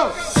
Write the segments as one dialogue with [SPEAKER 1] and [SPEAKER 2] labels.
[SPEAKER 1] go.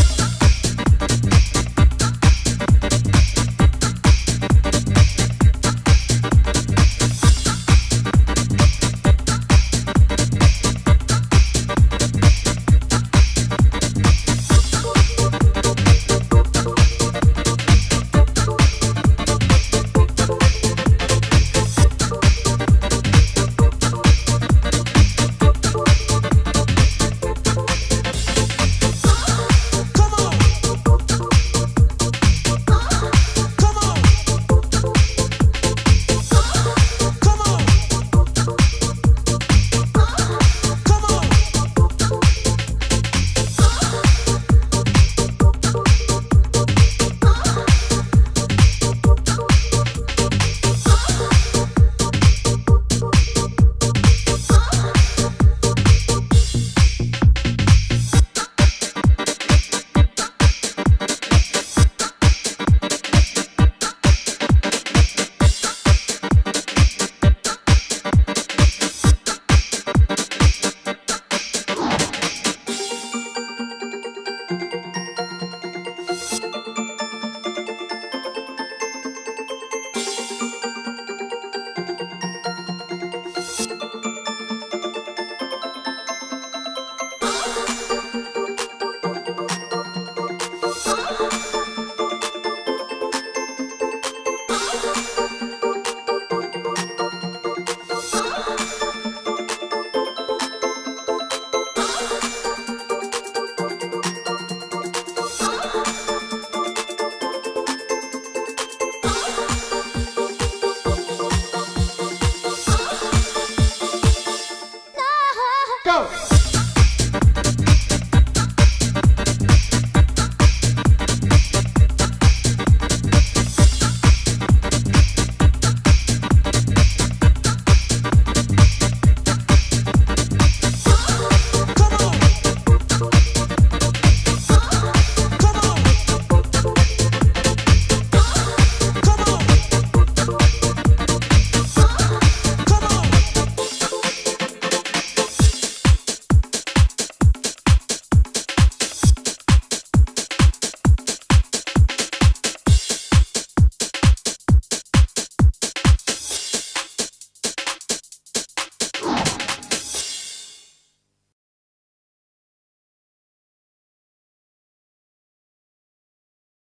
[SPEAKER 1] Bye.